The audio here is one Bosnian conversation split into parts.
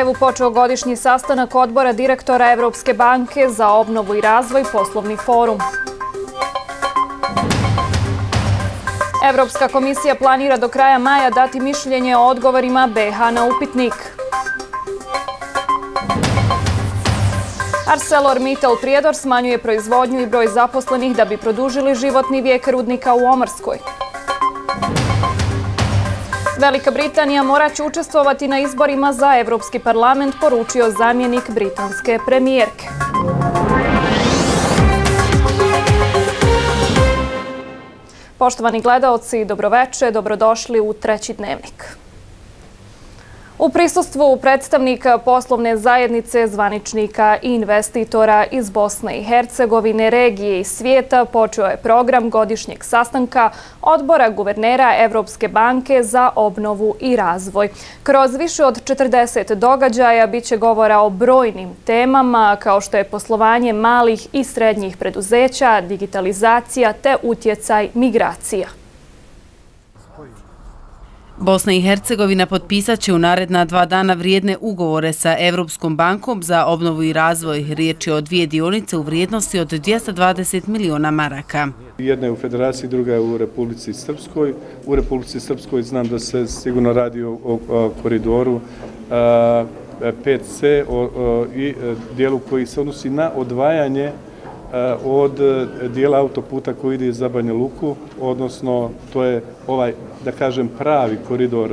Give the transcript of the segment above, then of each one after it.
Sarajevu počeo godišnji sastanak odbora direktora Evropske banke za obnovu i razvoj poslovni forum. Evropska komisija planira do kraja maja dati mišljenje o odgovorima BH na upitnik. ArcelorMittal Prijedor smanjuje proizvodnju i broj zaposlenih da bi produžili životni vijek rudnika u Omarskoj. Velika Britanija moraće učestvovati na izborima za Evropski parlament, poručio zamjenik britanske premijerke. Poštovani gledalci, dobroveče, dobrodošli u treći dnevnik. U prisustvu predstavnika poslovne zajednice, zvaničnika i investitora iz Bosne i Hercegovine, regije i svijeta počeo je program godišnjeg sastanka odbora guvernera Evropske banke za obnovu i razvoj. Kroz više od 40 događaja biće govora o brojnim temama kao što je poslovanje malih i srednjih preduzeća, digitalizacija te utjecaj migracija. Bosna i Hercegovina potpisat će u naredna dva dana vrijedne ugovore sa Evropskom bankom za obnovu i razvoj. Riječ je o dvije dionice u vrijednosti od 220 miliona maraka. Jedna je u Federaciji, druga je u Republici Srpskoj. U Republici Srpskoj znam da se sigurno radi o koridoru 5C i e, dijelu koji se odnosi na odvajanje od eh, dijela autoputa koji ide za Banja Luku, odnosno to je ovaj, da kažem, pravi koridor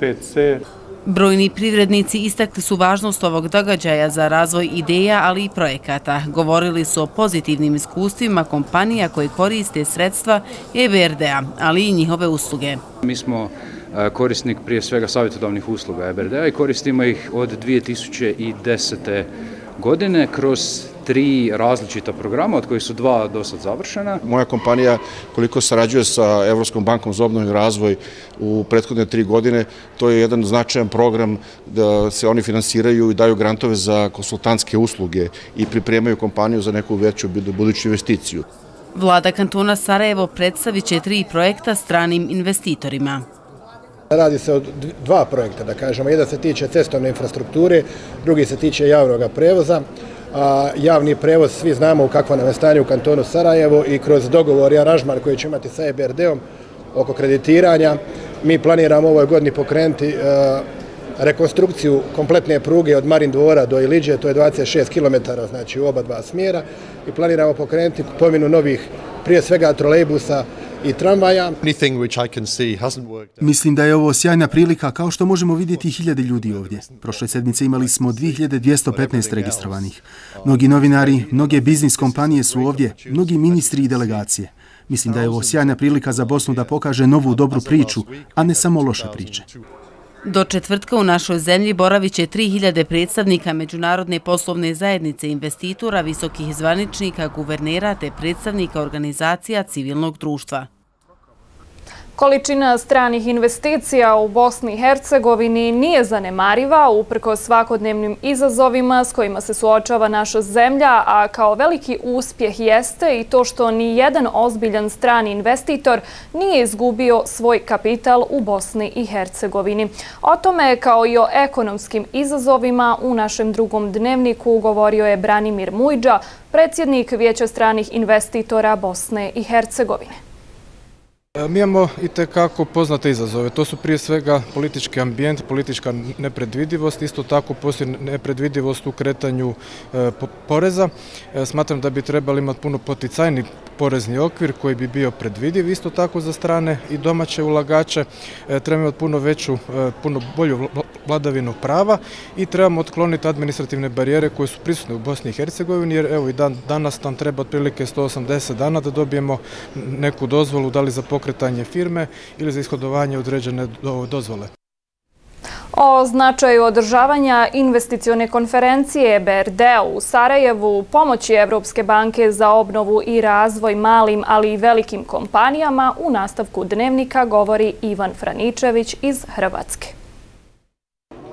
5C. Eh, Brojni privrednici istakli su važnost ovog događaja za razvoj ideja, ali i projekata. Govorili su o pozitivnim iskustvima kompanija koji koriste sredstva EBRD-a, ali i njihove usluge. Mi smo korisnik prije svega savjetodavnih usluga EBRD-a i koristimo ih od 2010. godine kroz tri različita programa, od kojih su dva do sad završena. Moja kompanija, koliko sarađuje sa Evropskom bankom za obnovni razvoj u prethodne tri godine, to je jedan značajan program da se oni finansiraju i daju grantove za konsultantske usluge i pripremaju kompaniju za neku veću buduću investiciju. Vlada kantona Sarajevo predstavit će tri projekta stranim investitorima. Radi se o dva projekta, da kažemo. Jedan se tiče cestovne infrastrukture, drugi se tiče javnog prevoza javni prevoz, svi znamo u kakvo nam je stanje u kantonu Sarajevo i kroz dogovor i aranžman koji će imati sa EBRD-om oko kreditiranja, mi planiramo ovoj godini pokrenuti e, rekonstrukciju kompletne pruge od Marin dvora do Iliđe, to je 26 km, znači u oba dva smjera, i planiramo pokrenuti pominu novih, prije svega, trolejbusa, i tramvaja. Mislim da je ovo sjajna prilika kao što možemo vidjeti hiljade ljudi ovdje. Prošle sedmice imali smo 2215 registrovanih. Mnogi novinari, mnoge biznis kompanije su ovdje, mnogi ministri i delegacije. Mislim da je ovo sjajna prilika za Bosnu da pokaže novu dobru priču, a ne samo loše priče. Do četvrtka u našoj zemlji boravit će 3000 predstavnika Međunarodne poslovne zajednice investitora, visokih zvaničnika, guvernera te predstavnika organizacija civilnog društva. Količina stranih investicija u Bosni i Hercegovini nije zanemariva uprko svakodnevnim izazovima s kojima se suočava naša zemlja, a kao veliki uspjeh jeste i to što ni jedan ozbiljan strani investitor nije izgubio svoj kapital u Bosni i Hercegovini. O tome kao i o ekonomskim izazovima u našem drugom dnevniku govorio je Branimir Mujđa, predsjednik Vijeća stranih investitora Bosne i Hercegovine. E, mi imamo i tekako poznate izazove. To su prije svega politički ambijent, politička nepredvidivost, isto tako postoji nepredvidivost u kretanju e, poreza. E, smatram da bi trebali imati puno poticajni porezni okvir koji bi bio predvidiv isto tako za strane i domaće ulagače. E, trebamo imati puno veću, e, puno bolju vladavinu prava i trebamo otkloniti administrativne barijere koje su prisutne u Bosni i Hercegovini, jer evo i danas nam treba otprilike 180 dana da dobijemo neku dozvolu, da li za pokretanje firme ili za ishodovanje određene dozvole. O značaju održavanja investicione konferencije BRD u Sarajevu, pomoći Evropske banke za obnovu i razvoj malim, ali i velikim kompanijama, u nastavku dnevnika govori Ivan Franičević iz Hrvatske.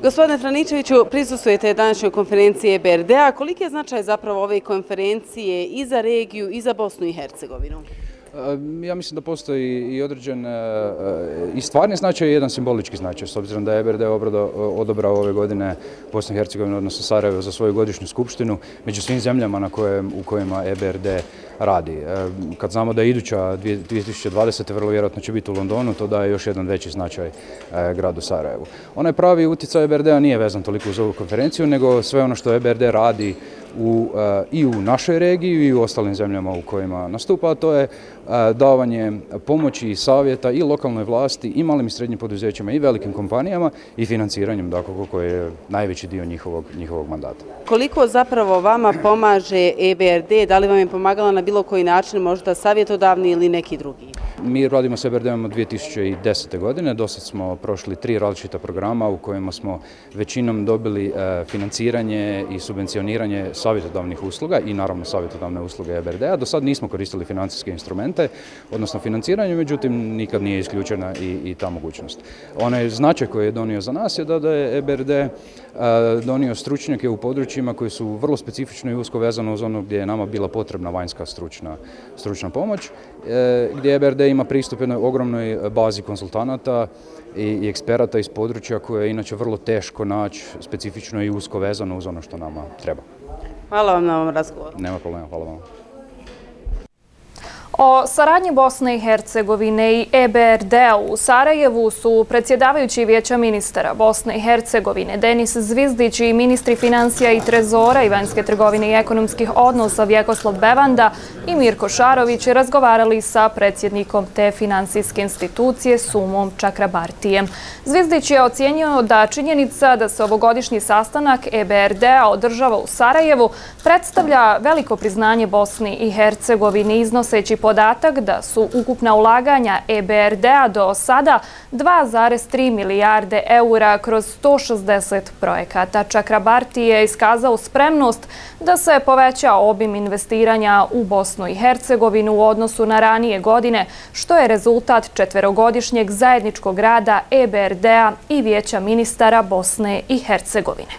Gospodine Franičeviću, prisustujete današnjoj konferenciji BRD-a. Koliki je značaj zapravo ove konferencije i za regiju i za Bosnu i Hercegovinu? Ja mislim da postoji i određen e, e, i stvarni značaj i jedan simbolički značaj, s obzirom da je EBRD e, odobrao ove godine Bosne i Hercegovine, odnosno Sarajevo, za svoju godišnju skupštinu među svim zemljama u kojima EBRD radi. Kad znamo da je iduća 2020. vrlo vjerojatno će biti u Londonu, to daje još jedan veći značaj gradu Sarajevu. Onaj pravi uticaj EBRD-a nije vezan toliko uz ovu konferenciju, nego sve ono što EBRD radi u, eh, i u našoj regiji i u ostalim zemljama u kojima nastupa, to je eh, davanje pomoći i savjeta i lokalnoj vlasti i malim i srednjim poduzećima i velikim kompanijama i financiranjem, dakle, koje je najveći dio njihovog, njihovog mandata. Koliko zapravo vama pomaže EBRD? Da li vam je pomagala na bilo koji način, možda savjetodavni ili neki drugi? Mi radimo sa EBRD-om od 2010. godine. Dosad smo prošli tri različita programa u kojima smo većinom dobili e, financiranje i subvencioniranje savjetodavnih usluga i naravno savjetodavne usluge EBRD-a. Do sad nismo koristili financijske instrumente, odnosno financiranje, međutim nikad nije isključena i ta mogućnost. Onaj značaj koji je donio za nas je da je EBRD e, donio stručnjake u područjima koji su vrlo specifično i usko vezano uz ono gdje je nama bila potrebna vanjska stručna pomoć, gdje EBRD ima pristup jednoj ogromnoj bazi konsultanata i eksperata iz područja koje je inače vrlo teško naći specifično i usko vezano uz ono što nama treba. Hvala vam na ovom razgovoru. Nema problema, hvala vam. O saradnji Bosne i Hercegovine i EBRD u Sarajevu su predsjedavajući vijeća ministara Bosne i Hercegovine Denis Zvizdić i ministri financija i trezora i vanjske trgovine i ekonomskih odnosa Vjekoslav Bevanda i Mirko Šarović razgovarali sa predsjednikom te financijske institucije Sumom Čakrabartijem. Zvizdić je ocijenio da činjenica da se ovogodišnji sastanak EBRD-a održava u Sarajevu predstavlja veliko priznanje Bosni i Hercegovini iznoseći podatak da su ukupna ulaganja EBRD-a do sada 2,3 milijarde eura kroz 160 projekata. Čakrabarti je iskazao spremnost da se poveća obim investiranja u Bosnu i Hercegovinu u odnosu na ranije godine, što je rezultat četverogodišnjeg zajedničkog rada EBRD-a i vijeća ministara Bosne i Hercegovine.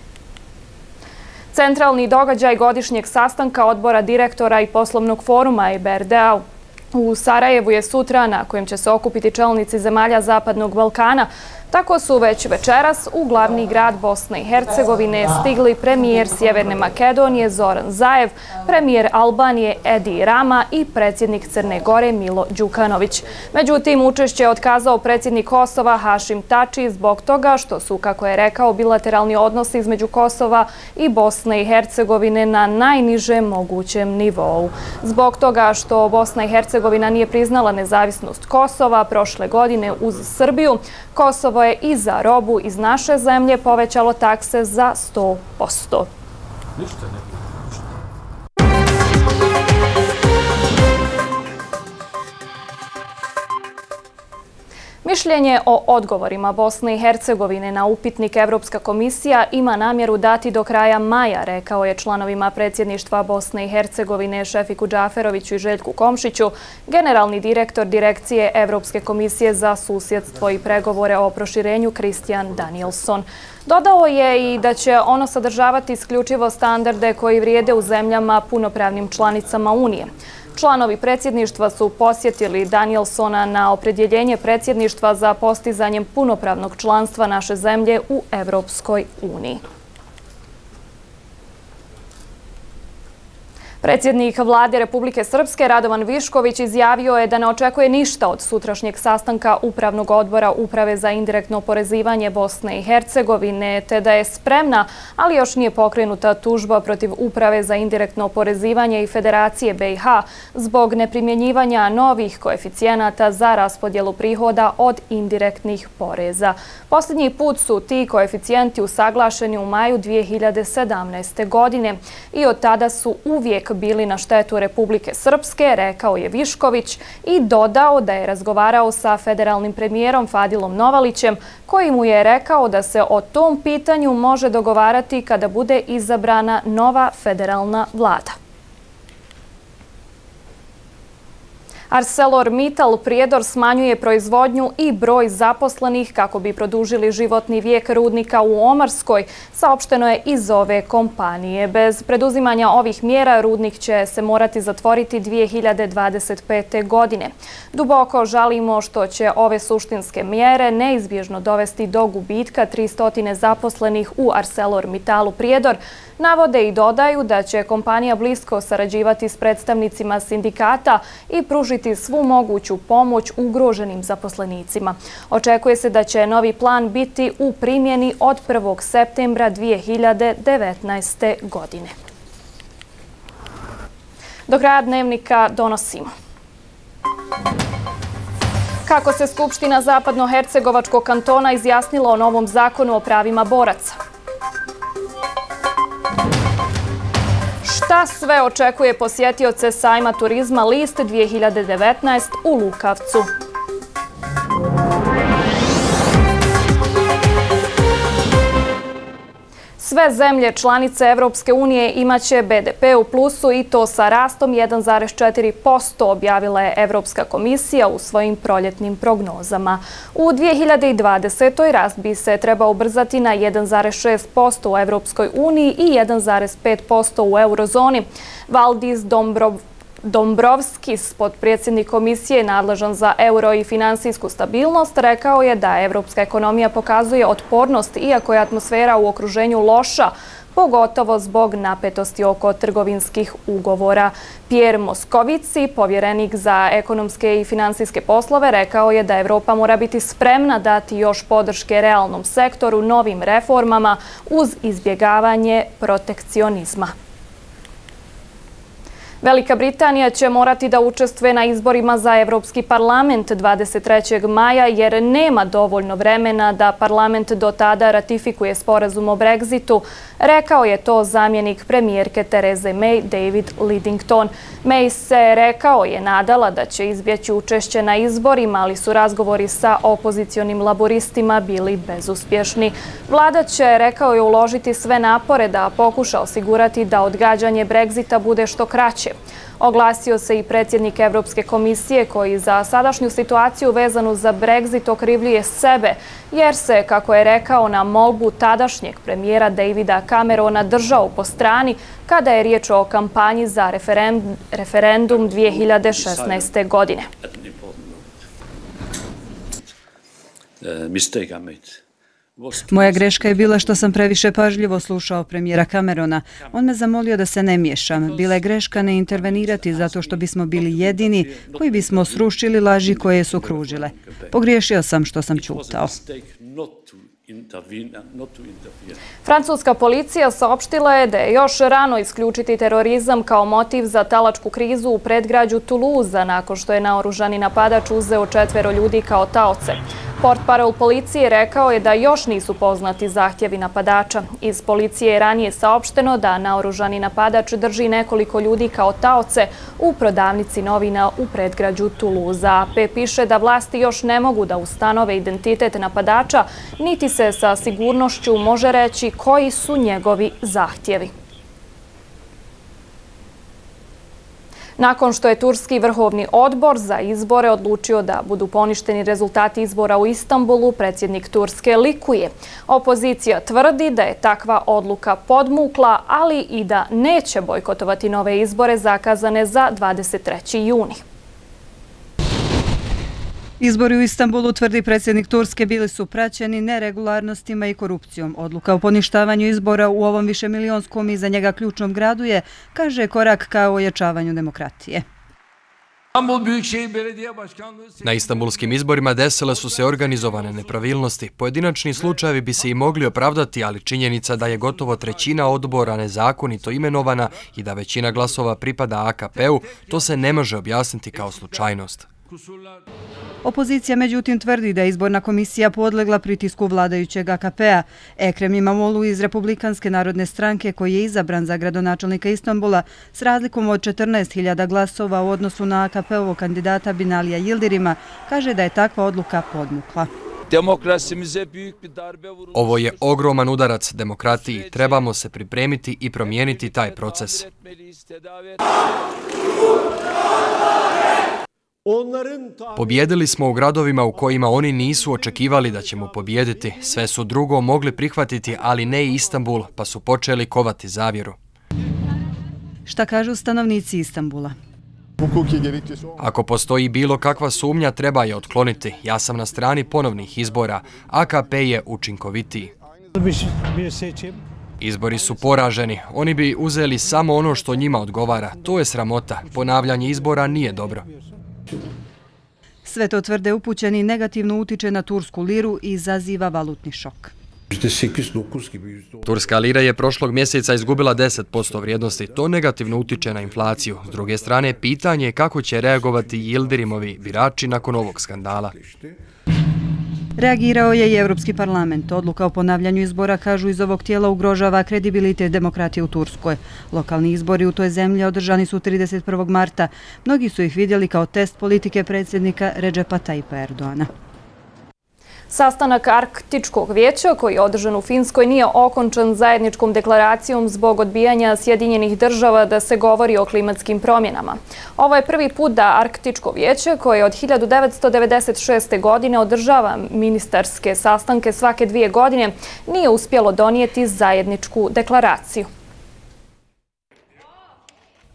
Centralni događaj godišnjeg sastanka odbora direktora i poslovnog foruma EBRD-a U Sarajevu je sutra na kojem će se okupiti čelnici zemalja Zapadnog Balkana. Tako su već večeras u glavni grad Bosne i Hercegovine stigli premijer Sjeverne Makedonije Zoran Zajev, premijer Albanije Edi Rama i predsjednik Crne Gore Milo Đukanović. Međutim, učešće je otkazao predsjednik Kosova Hašim Tači zbog toga što su, kako je rekao, bilateralni odnosi između Kosova i Bosne i Hercegovine na najnižem mogućem nivou. Zbog toga što Bosna i Hercegovina nije priznala nezavisnost Kosova prošle godine uz Srbiju, Kosovo je i za robu iz naše zemlje povećalo takse za 100%. Ništa ne. Mišljenje o odgovorima Bosne i Hercegovine na upitnik Evropska komisija ima namjeru dati do kraja maja, rekao je članovima predsjedništva Bosne i Hercegovine Šefiku Džaferoviću i Željku Komšiću, generalni direktor direkcije Evropske komisije za susjedstvo i pregovore o proširenju Kristijan Danielson. Dodao je i da će ono sadržavati isključivo standarde koji vrijede u zemljama punopravnim članicama Unije. Članovi predsjedništva su posjetili Danielsona na opredjeljenje predsjedništva za postizanjem punopravnog članstva naše zemlje u Evropskoj uniji. Predsjednik vlade Republike Srpske Radovan Višković izjavio je da ne očekuje ništa od sutrašnjeg sastanka Upravnog odbora Uprave za indirektno porezivanje Bosne i Hercegovine, te da je spremna, ali još nije pokrenuta tužba protiv Uprave za indirektno porezivanje i Federacije BiH zbog neprimjenjivanja novih koeficijenata za raspodjelu prihoda od indirektnih poreza. Posljednji put su ti koeficijenti usaglašeni u maju 2017. godine i od tada su uvijek bili na štetu Republike Srpske, rekao je Višković i dodao da je razgovarao sa federalnim premijerom Fadilom Novalićem koji mu je rekao da se o tom pitanju može dogovarati kada bude izabrana nova federalna vlada. ArcelorMittal Prijedor smanjuje proizvodnju i broj zaposlenih kako bi produžili životni vijek rudnika u Omarskoj, saopšteno je iz ove kompanije. Bez preduzimanja ovih mjera rudnik će se morati zatvoriti 2025. godine. Duboko žalimo što će ove suštinske mjere neizbježno dovesti do gubitka 300 zaposlenih u ArcelorMittalu Prijedor, Navode i dodaju da će kompanija blisko sarađivati s predstavnicima sindikata i pružiti svu moguću pomoć ugroženim zaposlenicima. Očekuje se da će novi plan biti u primjeni od 1. septembra 2019. godine. Do kraja dnevnika donosimo. Kako se Skupština Zapadno-Hercegovačkog kantona izjasnila o novom zakonu o pravima boraca? Šta sve očekuje posjetioce sajma turizma List 2019 u Lukavcu? Sve zemlje članice Evropske unije imaće BDP u plusu i to sa rastom 1,4% objavila je Evropska komisija u svojim proljetnim prognozama. U 2020. rast bi se trebao ubrzati na 1,6% u Evropskoj uniji i 1,5% u eurozoni. Valdis Dombrov Dombrovski, podpredsjednik komisije nadležan za euro i finansijsku stabilnost, rekao je da evropska ekonomija pokazuje otpornost iako je atmosfera u okruženju loša, pogotovo zbog napetosti oko trgovinskih ugovora. Pierre Moskovici, povjerenik za ekonomske i finansijske poslove, rekao je da Evropa mora biti spremna dati još podrške realnom sektoru novim reformama uz izbjegavanje protekcionizma. Velika Britanija će morati da učestvuje na izborima za Evropski parlament 23. maja jer nema dovoljno vremena da parlament do tada ratifikuje sporazum o Brexitu. Rekao je to zamjenik premijerke Tereze May, David Lidington. May se rekao je nadala da će izbjeći učešće na izborima, ali su razgovori sa opozicionim laboristima bili bezuspješni. Vlada će, rekao je, uložiti sve napore da pokuša osigurati da odgađanje Brexita bude što kraće. Oglasio se i predsjednik Evropske komisije koji za sadašnju situaciju vezanu za Brexit okrivljuje sebe, jer se, kako je rekao, na molbu tadašnjeg premijera Davida Camerona držao po strani kada je riječ o kampanji za referendum 2016. godine. Mistake I made. Moja greška je bila što sam previše pažljivo slušao premijera Camerona. On me zamolio da se ne miješam. Bila je greška ne intervenirati zato što bismo bili jedini koji bismo srušili laži koje su kružile. Pogriješio sam što sam čutao. Francuska policija saopštila je da je još rano isključiti terorizam kao motiv za talačku krizu u predgrađu Tuluza nakon što je naoružani napadač uzeo četvero ljudi kao taoce. Port parol policije rekao je da još nisu poznati zahtjevi napadača. Iz policije je ranije saopšteno da naoružani napadač drži nekoliko ljudi kao taoce u prodavnici novina u predgrađu Tuluza. AP piše da vlasti još ne mogu da ustanove identitet napadača, niti se sa sigurnošću može reći koji su njegovi zahtjevi. Nakon što je Turski vrhovni odbor za izbore odlučio da budu poništeni rezultati izbora u Istanbulu, predsjednik Turske likuje. Opozicija tvrdi da je takva odluka podmukla, ali i da neće bojkotovati nove izbore zakazane za 23. juni. Izbori u Istanbulu, tvrdi predsjednik Turske, bili su praćeni neregularnostima i korupcijom. Odluka o poništavanju izbora u ovom višemilijonskom i za njega ključnom gradu je, kaže, korak ka ojačavanju demokratije. Na istambulskim izborima desile su se organizovane nepravilnosti. Pojedinačni slučajevi bi se i mogli opravdati, ali činjenica da je gotovo trećina odbora nezakonito imenovana i da većina glasova pripada AKP-u, to se ne može objasniti kao slučajnost. Opozicija međutim tvrdi da je izborna komisija podlegla pritisku vladajućeg AKP-a. Ekrem Imamolu iz Republikanske narodne stranke koji je izabran za gradonačelnika Istanbula s razlikom od 14.000 glasova u odnosu na AKP-ovog kandidata Binalija Yildirima kaže da je takva odluka podmukla. Ovo je ogroman udarac demokratiji. Trebamo se pripremiti i promijeniti taj proces. Pobjedili smo u gradovima u kojima oni nisu očekivali da ćemo pobjediti. Sve su drugo mogli prihvatiti, ali ne i Istanbul, pa su počeli kovati zavjeru. Šta kažu stanovnici Istanbula? Ako postoji bilo kakva sumnja, treba je otkloniti. Ja sam na strani ponovnih izbora. AKP je učinkovitiji. Izbori su poraženi. Oni bi uzeli samo ono što njima odgovara. To je sramota. Ponavljanje izbora nije dobro. Sve to tvrde upućeni negativno utiče na tursku liru i izaziva valutni šok. Turska lira je prošlog mjeseca izgubila 10% vrijednosti. To negativno utiče na inflaciju. S druge strane, pitanje je kako će reagovati Yildirimovi birači nakon ovog skandala. Reagirao je i Evropski parlament. Odluka o ponavljanju izbora, kažu iz ovog tijela, ugrožava kredibilitet demokratije u Turskoj. Lokalni izbori u toj zemlji održani su 31. marta. Mnogi su ih vidjeli kao test politike predsjednika Ređepa Tajpa Erdoana. Sastanak Arktičkog vijeća koji je održan u Finskoj nije okončan zajedničkom deklaracijom zbog odbijanja Sjedinjenih država da se govori o klimatskim promjenama. Ovo je prvi put da Arktičko vijeće koje od 1996. godine održava ministarske sastanke svake dvije godine nije uspjelo donijeti zajedničku deklaraciju.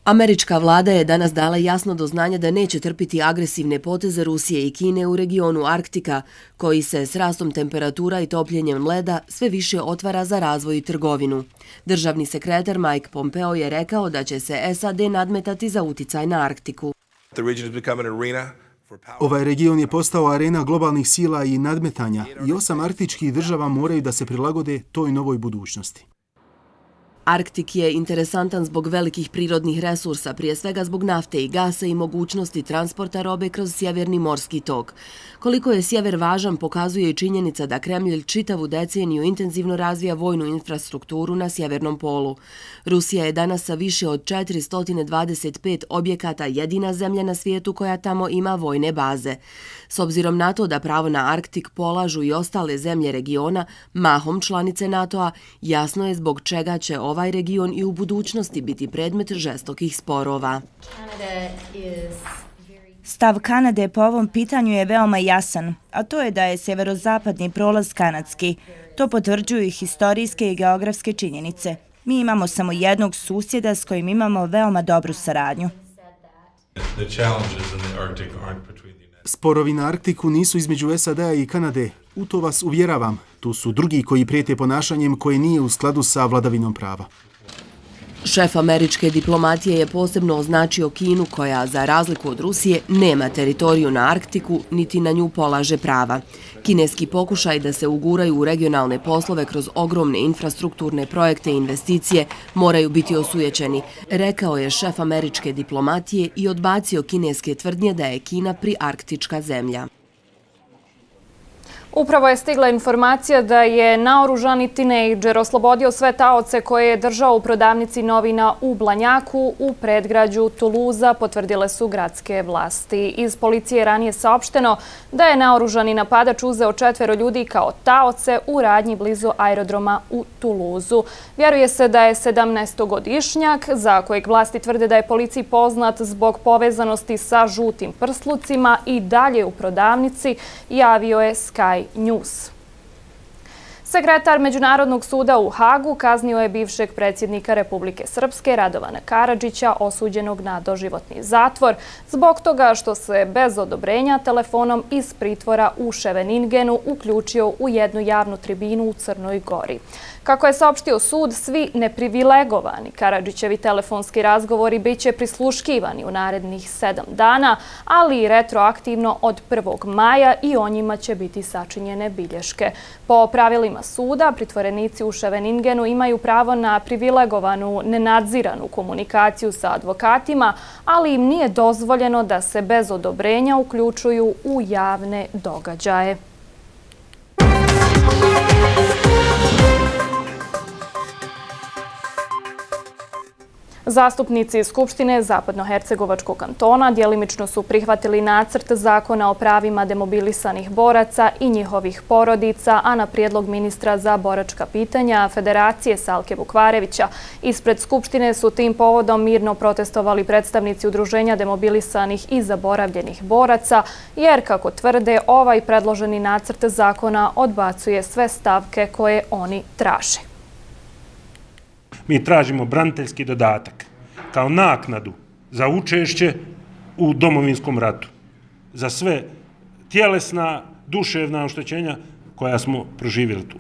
Američka vlada je danas dala jasno do znanja da neće trpiti agresivne poteze Rusije i Kine u regionu Arktika, koji se s rastom temperatura i topljenjem leda sve više otvara za razvoj i trgovinu. Državni sekretar Mike Pompeo je rekao da će se SAD nadmetati za uticaj na Arktiku. Ovaj region je postao arena globalnih sila i nadmetanja i osam arktičkih država moraju da se prilagode toj novoj budućnosti. Arktik je interesantan zbog velikih prirodnih resursa, prije svega zbog nafte i gasa i mogućnosti transporta robe kroz sjeverni morski tok. Koliko je sjever važan, pokazuje i činjenica da Kremlj čitavu deceniju intenzivno razvija vojnu infrastrukturu na sjevernom polu. Rusija je danas sa više od 425 objekata jedina zemlja na svijetu koja tamo ima vojne baze. S obzirom na to da pravo na Arktik polažu i ostale zemlje regiona, mahom članice NATO-a, jasno je zbog čega će ovaj region i u budućnosti biti predmet žestokih sporova. Stav Kanade po ovom pitanju je veoma jasan, a to je da je severozapadni prolaz kanadski. To potvrđuju i historijske i geografske činjenice. Mi imamo samo jednog susjeda s kojim imamo veoma dobru saradnju. Sporovi na Arktiku nisu između SAD-a i Kanade. U to vas uvjeravam. Tu su drugi koji prijete ponašanjem koje nije u skladu sa vladavinom prava. Šef američke diplomatije je posebno označio Kinu koja, za razliku od Rusije, nema teritoriju na Arktiku niti na nju polaže prava. Kineski pokušaj da se uguraju u regionalne poslove kroz ogromne infrastrukturne projekte i investicije moraju biti osujećeni, rekao je šef američke diplomatije i odbacio kineske tvrdnje da je Kina priarktička zemlja. Upravo je stigla informacija da je naoružani tinejdžer oslobodio sve taoce koje je držao u prodavnici novina u Blanjaku u predgrađu Tuluza, potvrdile su gradske vlasti. Iz policije ranije saopšteno da je naoružani napadač uzeo četvero ljudi kao taoce u radnji blizu aerodroma u Tuluzu. Vjeruje se da je 17-godišnjak, za kojeg vlasti tvrde da je policiji poznat zbog povezanosti sa žutim prslucima i dalje u prodavnici, javio je Sky News. Sekretar Međunarodnog suda u Hagu kaznio je bivšeg predsjednika Republike Srpske Radovana Karadžića osuđenog na doživotni zatvor zbog toga što se bez odobrenja telefonom iz pritvora u Ševeningenu uključio u jednu javnu tribinu u Crnoj Gori. Kako je saopštio sud, svi neprivilegovani Karadžićevi telefonski razgovori bit će prisluškivani u narednih sedam dana, ali i retroaktivno od 1. maja i o njima će biti sačinjene bilješke. Po pravilima suda, pritvorenici u Ševeningenu imaju pravo na privilegovanu, nenadziranu komunikaciju sa advokatima, ali im nije dozvoljeno da se bez odobrenja uključuju u javne događaje. Zastupnici Skupštine Zapadnohercegovačkog kantona dijelimično su prihvatili nacrt zakona o pravima demobilisanih boraca i njihovih porodica, a na prijedlog ministra za boračka pitanja Federacije Salke Bukvarevića. Ispred Skupštine su tim povodom mirno protestovali predstavnici Udruženja demobilisanih i zaboravljenih boraca, jer, kako tvrde, ovaj predloženi nacrt zakona odbacuje sve stavke koje oni traže mi tražimo braniteljski dodatak kao naknadu za učešće u domovinskom ratu. Za sve tjelesna, duševna oštećenja koja smo proživjeli tu.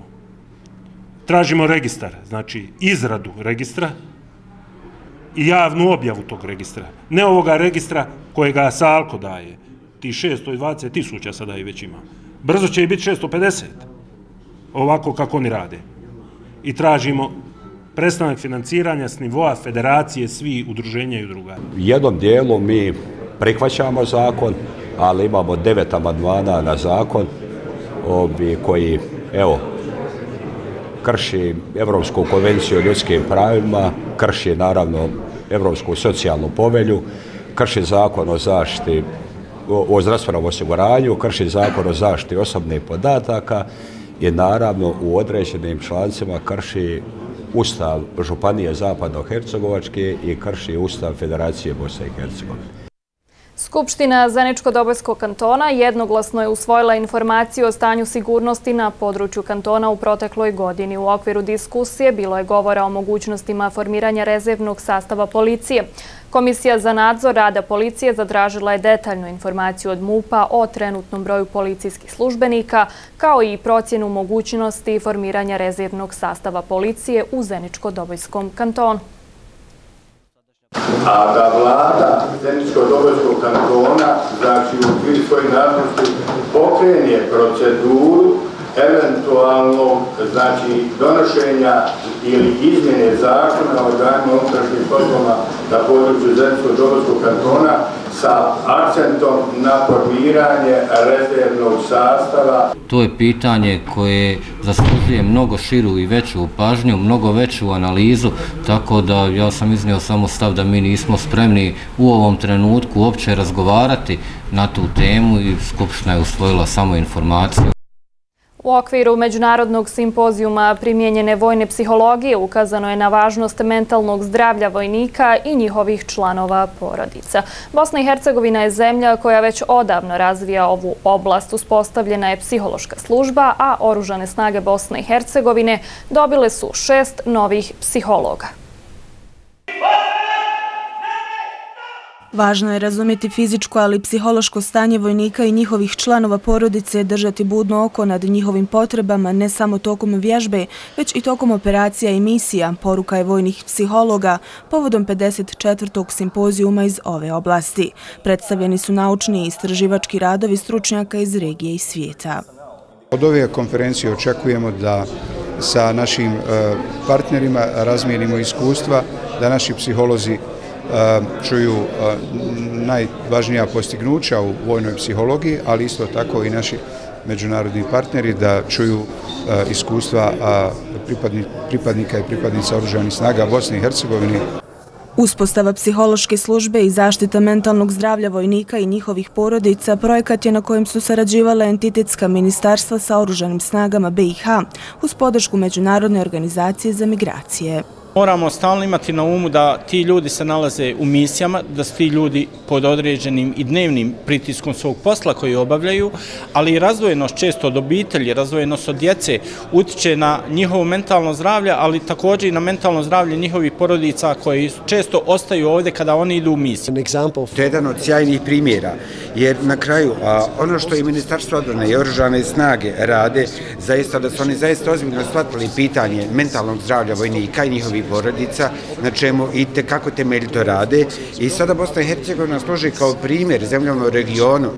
Tražimo registar, znači izradu registra i javnu objavu tog registra. Ne ovoga registra kojega Salko daje. Ti 620 tisuća sada i već ima. Brzo će i biti 650. Ovako kako oni rade. I tražimo prestanak financiranja s nivoa federacije, svi udruženja i udruga. U jednom dijelu mi prihvaćamo zakon, ali imamo devet amandmana na zakon obi, koji, evo, krši Evropsku konvenciju o ljudskim pravima, krši naravno Evropsku socijalnu povelju, krši zakon o zaštiti o zdravstvenom osiguranju, krši zakon o zaštiti osobnih podataka i naravno u određenim člancima krši ustav Županije Zapadno-Hercegovačke i krši ustav Federacije Bosne i Hercegovine. Skupština Zeničko-Dobojskog kantona jednoglasno je usvojila informaciju o stanju sigurnosti na području kantona u protekloj godini. U okviru diskusije bilo je govora o mogućnostima formiranja rezervnog sastava policije. Komisija za nadzor rada policije zadražila je detaljnu informaciju od MUPA o trenutnom broju policijskih službenika, kao i procjenu mogućnosti formiranja rezervnog sastava policije u Zeničko-Dobojskom kantonu. A da vlada Zemljičko-Dobojskog kantona, znači u okviru svojih nadnosti, pokrenje proceduru eventualnog znači, donošenja ili izmjene zakona o dajmu unutrašnjih poslova na području Zemsko-Dobrovskog kantona sa akcentom na formiranje rezervnog sastava. To je pitanje koje zaslužuje mnogo širu i veću pažnju, mnogo veću analizu, tako da ja sam iznio samo stav da mi nismo spremni u ovom trenutku uopće razgovarati na tu temu i Skupština je usvojila samo informaciju. U okviru Međunarodnog simpozijuma primjenjene vojne psihologije ukazano je na važnost mentalnog zdravlja vojnika i njihovih članova porodica. Bosna i Hercegovina je zemlja koja već odavno razvija ovu oblast. Uspostavljena je psihološka služba, a Oružane snage Bosne i Hercegovine dobile su šest novih psihologa. Važno je razumjeti fizičko, ali i psihološko stanje vojnika i njihovih članova porodice, držati budno oko nad njihovim potrebama ne samo tokom vježbe, već i tokom operacija i misija, poruka je vojnih psihologa, povodom 54. simpozijuma iz ove oblasti. Predstavljeni su naučni i istraživački radovi stručnjaka iz regije i svijeta. Od ove konferencije očekujemo da sa našim e, partnerima razmijenimo iskustva, da naši psiholozi čuju najvažnija postignuća u vojnoj psihologiji, ali isto tako i naši međunarodni partneri da čuju iskustva pripadnika i pripadnica oružanih snaga Bosne i Hercegovine. Uspostava psihološke službe i zaštita mentalnog zdravlja vojnika i njihovih porodica projekat je na kojem su sarađivala entitetska ministarstva sa oružanim snagama BiH uz podršku Međunarodne organizacije za migracije. Moramo stalno imati na umu da ti ljudi se nalaze u misijama, da su ti ljudi pod određenim i dnevnim pritiskom svog posla koji obavljaju, ali i razdvojenost često od obitelji, razdvojenost od djece utiče na njihovo mentalno zdravlje, ali također i na mentalno zdravlje njihovih porodica koji često ostaju ovdje kada oni idu u misiju. To je jedan od sjajnih primjera, jer na kraju ono što i Ministarstvo odbrane i oružane snage rade, zaista da su oni zaista ozbiljno shvatili pitanje mentalnog zdravlja vojnika i njihovih njihovih porodica, na čemu i te kako temeljito rade. I sada Bosna i Hercegovina služi kao primjer zemljavnom regionu.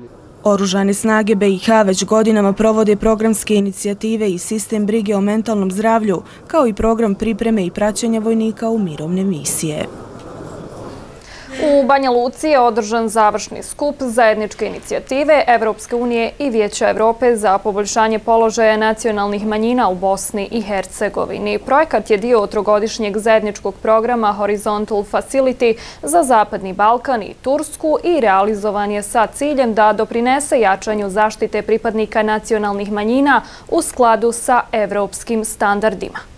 Oružane snage BiH već godinama provode programske inicijative i sistem brige o mentalnom zdravlju, kao i program pripreme i praćenja vojnika u mirovne misije. U Banja Luci je održan završni skup zajedničke inicijative Evropske unije i Vijeća Evrope za poboljšanje položaja nacionalnih manjina u Bosni i Hercegovini. Projekat je dio trogodišnjeg zajedničkog programa Horizontal Facility za Zapadni Balkan i Tursku i realizovan je sa ciljem da doprinese jačanju zaštite pripadnika nacionalnih manjina u skladu sa evropskim standardima.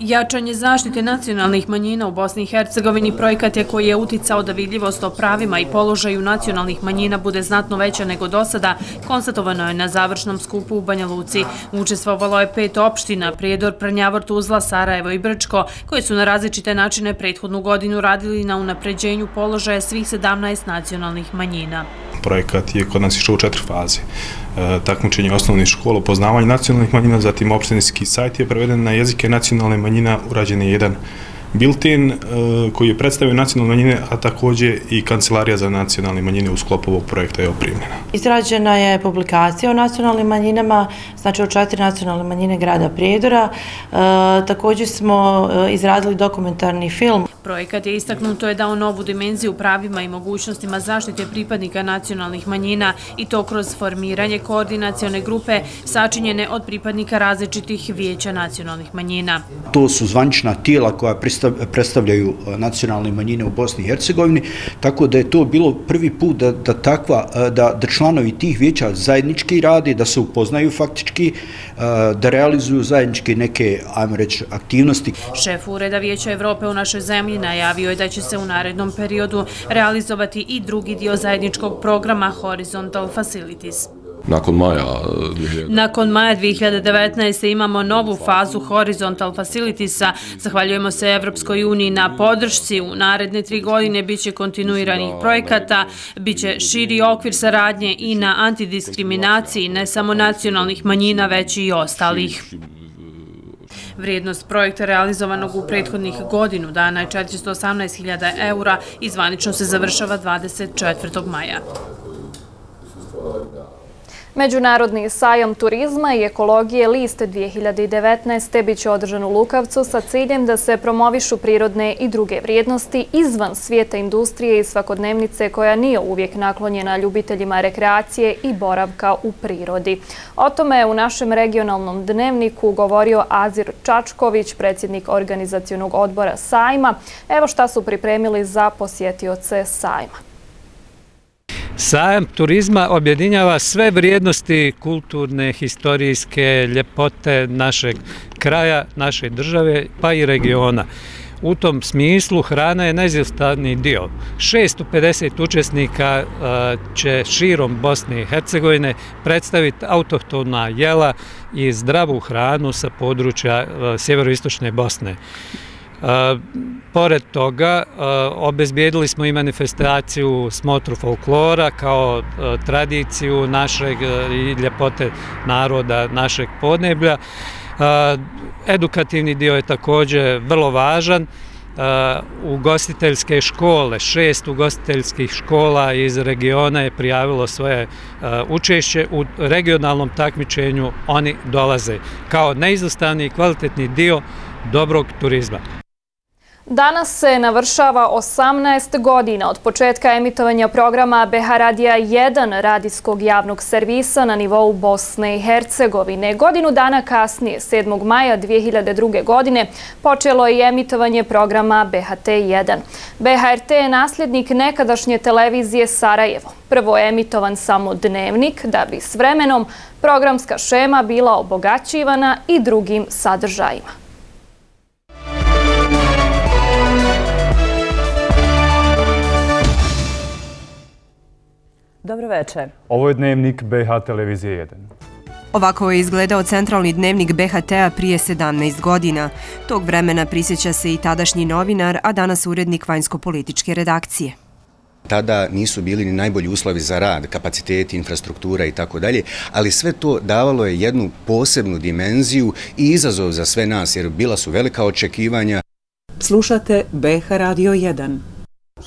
Jačanje zaštite nacionalnih manjina u Bosni i Hercegovini projekat je koji je uticao da vidljivost o pravima i položaju nacionalnih manjina bude znatno veća nego do sada, konstatovano je na završnom skupu u Banja Luci. Učestvovalo je pet opština, Prijedor, Prnjavor, Tuzla, Sarajevo i Brčko, koje su na različite načine prethodnu godinu radili na unapređenju položaja svih 17 nacionalnih manjina. Projekat je kod nas išao u četiri faze. E, takmičenje osnovnih škola, poznavanje nacionalnih manjina, zatim opštinski sajt je preveden na jezike nacionalne manjina, urađen je jedan bilten e, koji je predstavio nacionalne manjine, a također i Kancelarija za nacionalne manjine u sklopu ovog projekta je oprimljena. Izrađena je publikacija o nacionalnim manjinama, znači o četiri nacionalne manjine grada Prijedora. E, također smo e, izradili dokumentarni film Projekat je istaknuto je dao novu dimenziju pravima i mogućnostima zaštite pripadnika nacionalnih manjina i to kroz formiranje koordinacione grupe sačinjene od pripadnika različitih vijeća nacionalnih manjina. To su zvančna tijela koja predstavljaju e, nacionalne manjine u Bosni i Hercegovini, tako da je to bilo prvi put da, da, takva, e, da, da članovi tih vijeća zajednički rade, da se upoznaju faktički, e, da realizuju zajedničke neke, ajmo reći, aktivnosti. Šef Ureda Vijeća Evrope u našoj zemlji najavio je da će se u narednom periodu realizovati i drugi dio zajedničkog programa Horizontal Facilities. Nakon maja 2019. Nakon maja 2019. imamo novu fazu Horizontal Facilitiesa. Zahvaljujemo se Evropskoj uniji na podršci. U naredne tri godine bit će kontinuiranih projekata, bit će širi okvir saradnje i na antidiskriminaciji ne samo nacionalnih manjina, već i ostalih. Vrijednost projekta realizovanog u prethodnih godinu dana je 418.000 eura i zvanično se završava 24. maja. Međunarodni sajam turizma i ekologije List 2019. bit će održan u Lukavcu sa ciljem da se promovišu prirodne i druge vrijednosti izvan svijeta industrije i svakodnevnice koja nije uvijek naklonjena ljubiteljima rekreacije i boravka u prirodi. O tome je u našem regionalnom dnevniku govorio Azir Čačković, predsjednik organizacijonog odbora sajma. Evo šta su pripremili za posjetioce sajma. Sajam turizma objedinjava sve vrijednosti kulturne, historijske, ljepote našeg kraja, naše države pa i regiona. U tom smislu hrana je najzostavniji dio. 650 učesnika e, će širom Bosne i Hercegovine predstaviti autohtona jela i zdravu hranu sa područja e, sjeveroistočne Bosne. Pored toga, obezbijedili smo i manifestaciju smotru folklora kao tradiciju našeg i ljepote naroda, našeg podneblja. Edukativni dio je također vrlo važan. Ugostiteljske škole, šest ugostiteljskih škola iz regiona je prijavilo svoje učešće u regionalnom takmičenju. Oni dolaze kao neizostavni i kvalitetni dio dobrog turizma. Danas se navršava 18 godina od početka emitovanja programa BH Radija 1 radijskog javnog servisa na nivou Bosne i Hercegovine. Godinu dana kasnije, 7. maja 2002. godine, počelo je emitovanje programa BHT 1. BHRT je nasljednik nekadašnje televizije Sarajevo. Prvo je emitovan samo dnevnik, da bi s vremenom programska šema bila obogaćivana i drugim sadržajima. Dobro večer. Ovo je dnevnik BH Televizije 1. Ovako je izgledao centralni dnevnik BHT-a prije 17 godina. Tog vremena prisjeća se i tadašnji novinar, a danas urednik vanjsko-političke redakcije. Tada nisu bili ni najbolji uslovi za rad, kapaciteti, infrastruktura i tako dalje, ali sve to davalo je jednu posebnu dimenziju i izazov za sve nas, jer bila su velika očekivanja. Slušate BH Radio 1.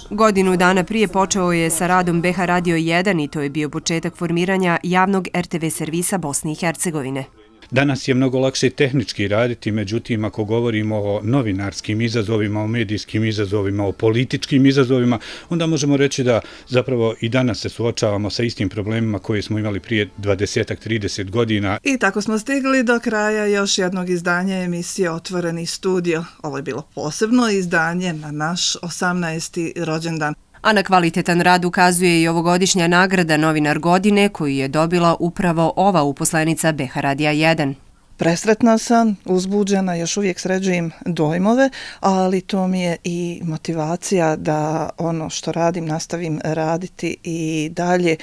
Godinu dana prije počeo je sa radom BH Radio 1 i to je bio početak formiranja javnog RTV servisa Bosne i Hercegovine. Danas je mnogo lakše tehnički raditi, međutim, ako govorimo o novinarskim izazovima, o medijskim izazovima, o političkim izazovima, onda možemo reći da zapravo i danas se suočavamo sa istim problemima koje smo imali prije 20-30 godina. I tako smo stigli do kraja još jednog izdanja emisije Otvoreni studio. Ovo je bilo posebno izdanje na naš 18. rođendan. A na kvalitetan rad ukazuje i ovogodišnja nagrada Novinar godine koju je dobila upravo ova uposlenica BH Radija 1. Presretna sam, uzbuđena, još uvijek sređujem dojmove, ali to mi je i motivacija da ono što radim nastavim raditi i dalje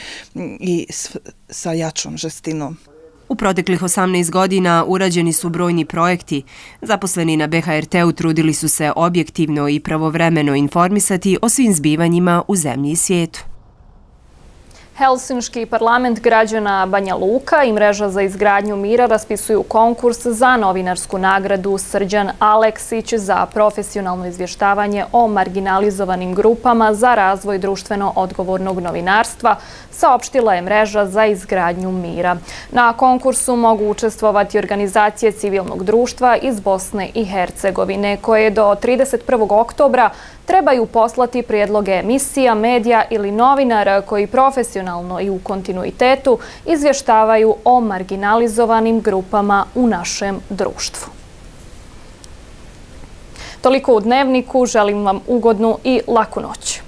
i sa jačom žestinom. U proteklih 18 godina urađeni su brojni projekti. Zaposleni na BHRT-u trudili su se objektivno i pravovremeno informisati o svim zbivanjima u zemlji i svijetu. Helsinški parlament građana Banja Luka i mreža za izgradnju mira raspisuju konkurs za novinarsku nagradu Srđan Aleksić za profesionalno izvještavanje o marginalizovanim grupama za razvoj društveno odgovornog novinarstva, saopštila je mreža za izgradnju mira. Na konkursu mogu učestvovati organizacije civilnog društva iz Bosne i Hercegovine, koje do 31. oktobra trebaju poslati prijedloge emisija, medija ili novinara koji profesionalno i u kontinuitetu izvještavaju o marginalizovanim grupama u našem društvu. Toliko u dnevniku, želim vam ugodnu i laku noć.